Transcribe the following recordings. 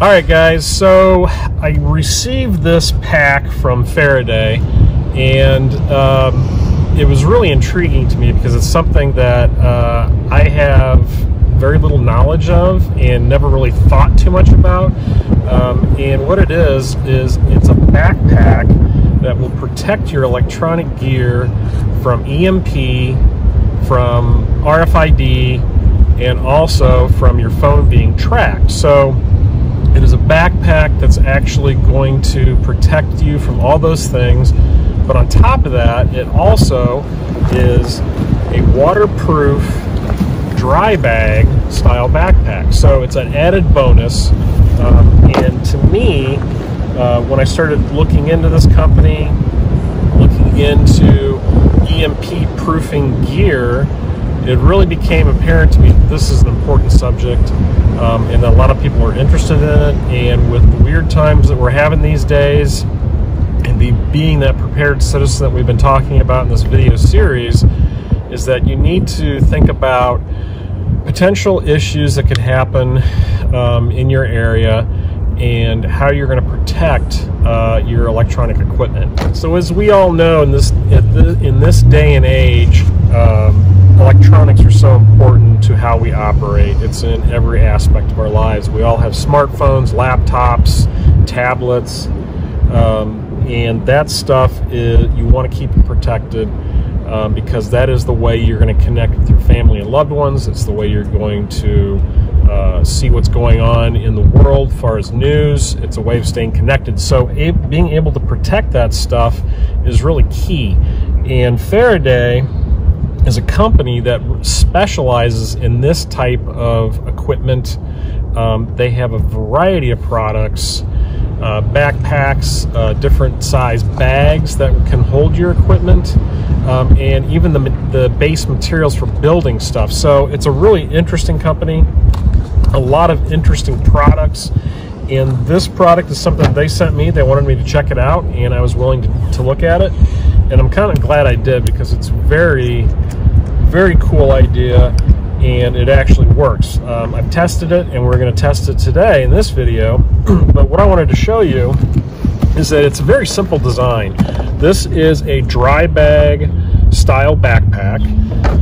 All right, guys, so I received this pack from Faraday, and um, it was really intriguing to me because it's something that uh, I have very little knowledge of and never really thought too much about. Um, and what it is, is it's a backpack that will protect your electronic gear from EMP, from RFID, and also from your phone being tracked. So it is a backpack that's actually going to protect you from all those things. But on top of that, it also is a waterproof dry bag style backpack. So it's an added bonus. Um, and to me, uh, when I started looking into this company, looking into EMP proofing gear, it really became apparent to me this is an important subject um, and a lot of people are interested in it. And with the weird times that we're having these days, and the, being that prepared citizen that we've been talking about in this video series, is that you need to think about potential issues that could happen um, in your area and how you're going to protect uh, your electronic equipment. So, as we all know, in this in this day and age, um, electronics are so important to how we operate. It's in every aspect of our lives. We all have smartphones, laptops, tablets, um, and that stuff is you want to keep it protected um, because that is the way you're going to connect with your family and loved ones. It's the way you're going to uh, see what's going on in the world as far as news. It's a way of staying connected. So being able to protect that stuff is really key. And Faraday is a company that specializes in this type of equipment. Um, they have a variety of products, uh, backpacks, uh, different size bags that can hold your equipment, um, and even the, the base materials for building stuff. So it's a really interesting company, a lot of interesting products. And this product is something they sent me. They wanted me to check it out, and I was willing to, to look at it. And I'm kind of glad I did because it's very, very cool idea and it actually works. Um, I've tested it and we're going to test it today in this video. but what I wanted to show you is that it's a very simple design. This is a dry bag style backpack.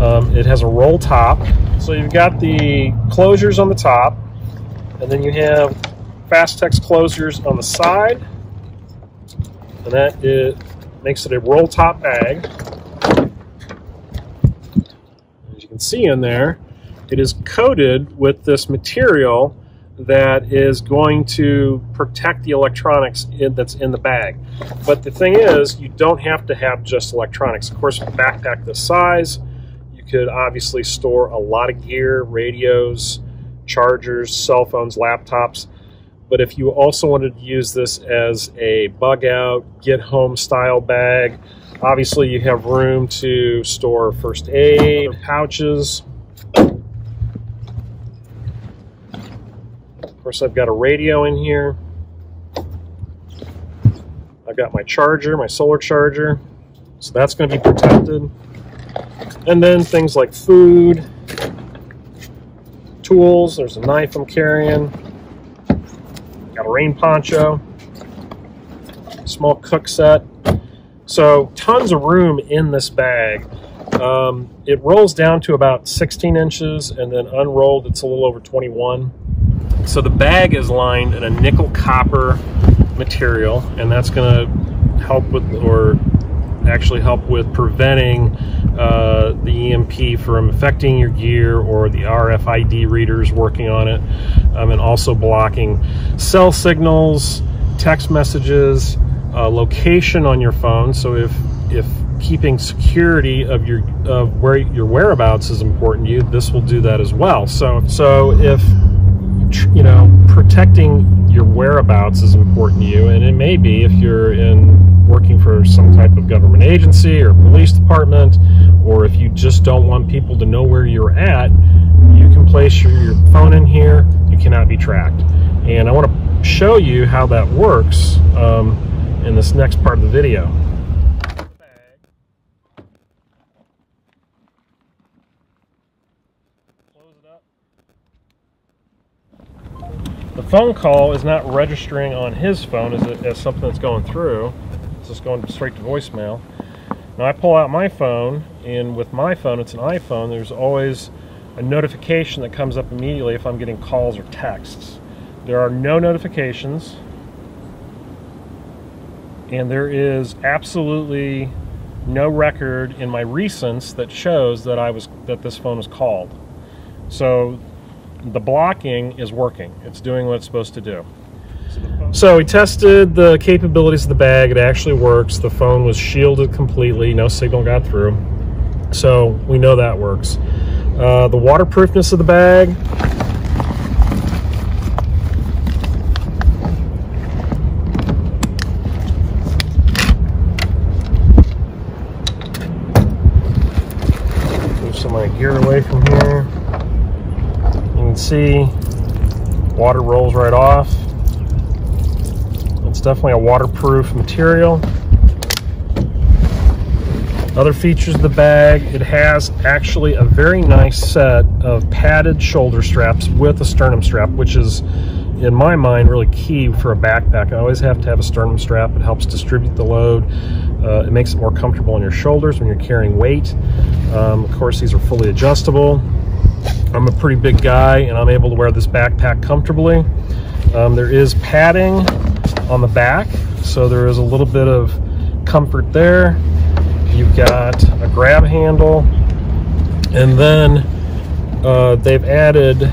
Um, it has a roll top. So you've got the closures on the top and then you have Fastex closures on the side. And that is, makes it a roll top bag. Can see in there, it is coated with this material that is going to protect the electronics in, that's in the bag. But the thing is, you don't have to have just electronics. Of course, backpack this size, you could obviously store a lot of gear, radios, chargers, cell phones, laptops. But if you also wanted to use this as a bug out, get home style bag, obviously you have room to store first aid, pouches. Of course, I've got a radio in here. I've got my charger, my solar charger. So that's going to be protected. And then things like food, tools. There's a knife I'm carrying. Got a rain poncho, small cook set. So tons of room in this bag. Um, it rolls down to about 16 inches and then unrolled it's a little over 21. So the bag is lined in a nickel copper material and that's going to help with or actually help with preventing uh, the EMP from affecting your gear or the RFID readers working on it, um, and also blocking cell signals, text messages, uh, location on your phone. So if if keeping security of your of where your whereabouts is important to you, this will do that as well. So so if you know protecting your whereabouts is important to you, and it may be if you're in working for some type of government agency or police department, or if you just don't want people to know where you're at, you can place your, your phone in here. You cannot be tracked. And I want to show you how that works um, in this next part of the video. the phone call is not registering on his phone as, as something that's going through. It's just going straight to voicemail. Now I pull out my phone, and with my phone, it's an iPhone, there's always a notification that comes up immediately if I'm getting calls or texts. There are no notifications, and there is absolutely no record in my recents that shows that I was that this phone was called. So the blocking is working. It's doing what it's supposed to do. So we tested the capabilities of the bag. It actually works. The phone was shielded completely. No signal got through. So we know that works. Uh, the waterproofness of the bag. Move some of my gear away from here. You can see water rolls right off. It's definitely a waterproof material. Other features of the bag, it has actually a very nice set of padded shoulder straps with a sternum strap, which is, in my mind, really key for a backpack. I always have to have a sternum strap. It helps distribute the load. Uh, it makes it more comfortable on your shoulders when you're carrying weight. Um, of course, these are fully adjustable. I'm a pretty big guy and I'm able to wear this backpack comfortably. Um, there is padding on the back, so there is a little bit of comfort there. You've got a grab handle, and then uh, they've added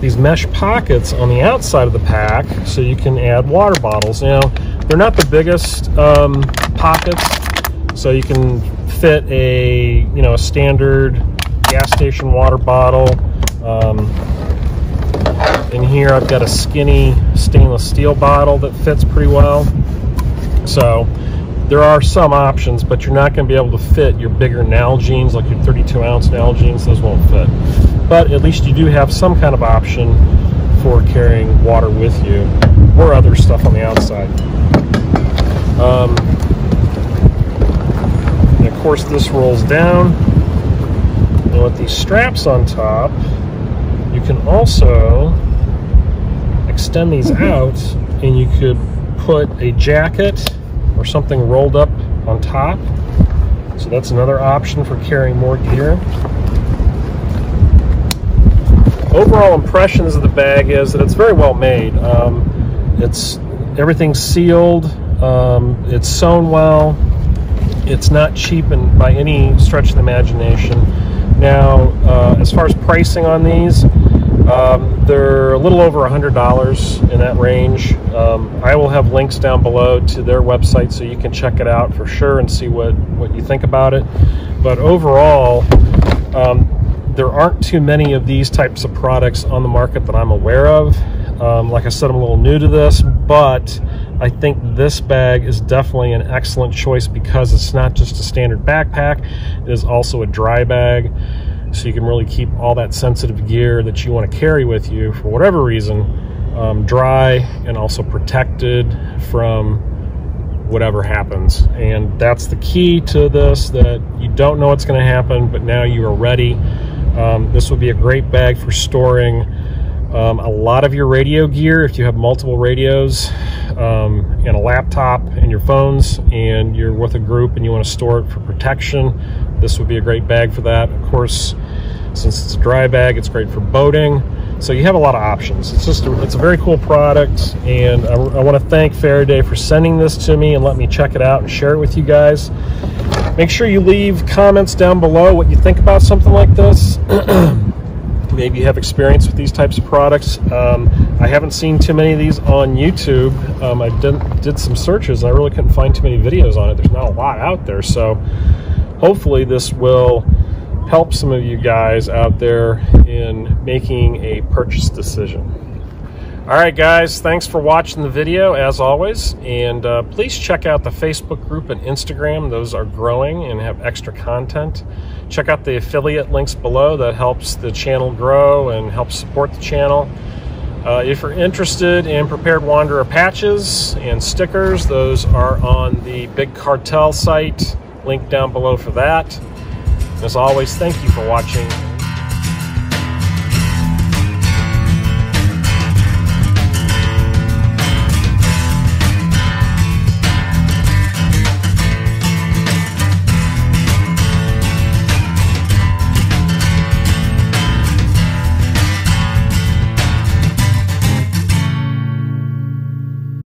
these mesh pockets on the outside of the pack so you can add water bottles. Now, they're not the biggest um, pockets, so you can fit a you know a standard gas station water bottle. Um, in here, I've got a skinny stainless steel bottle that fits pretty well. So there are some options, but you're not going to be able to fit your bigger Nalgene's, like your 32 ounce Nalgene's. Those won't fit. But at least you do have some kind of option for carrying water with you or other stuff on the outside. Um, and of course, this rolls down. And with these straps on top, you can also extend these out and you could put a jacket or something rolled up on top. So that's another option for carrying more gear. Overall impressions of the bag is that it's very well made. Um, it's everything's sealed. Um, it's sewn well. It's not cheap and by any stretch of the imagination. Now, uh, as far as pricing on these, um, they're a little over $100 in that range. Um, I will have links down below to their website so you can check it out for sure and see what, what you think about it. But overall, um, there aren't too many of these types of products on the market that I'm aware of. Um, like I said, I'm a little new to this, but I think this bag is definitely an excellent choice because it's not just a standard backpack, it is also a dry bag so you can really keep all that sensitive gear that you want to carry with you for whatever reason um, dry and also protected from whatever happens and that's the key to this that you don't know what's going to happen but now you are ready um, this would be a great bag for storing um, a lot of your radio gear if you have multiple radios um, and a laptop and your phones and you're with a group and you want to store it for protection. This would be a great bag for that. Of course since it's a dry bag it's great for boating. So you have a lot of options. It's just a, it's a very cool product and I, I want to thank Faraday for sending this to me and let me check it out and share it with you guys make sure you leave comments down below what you think about something like this maybe you have experience with these types of products. Um, I haven't seen too many of these on YouTube. Um, I did, did some searches and I really couldn't find too many videos on it. There's not a lot out there. So hopefully this will help some of you guys out there in making a purchase decision. All right, guys, thanks for watching the video as always. And uh, please check out the Facebook group and Instagram. Those are growing and have extra content. Check out the affiliate links below. That helps the channel grow and helps support the channel. Uh, if you're interested in Prepared Wanderer patches and stickers, those are on the Big Cartel site. Link down below for that. As always, thank you for watching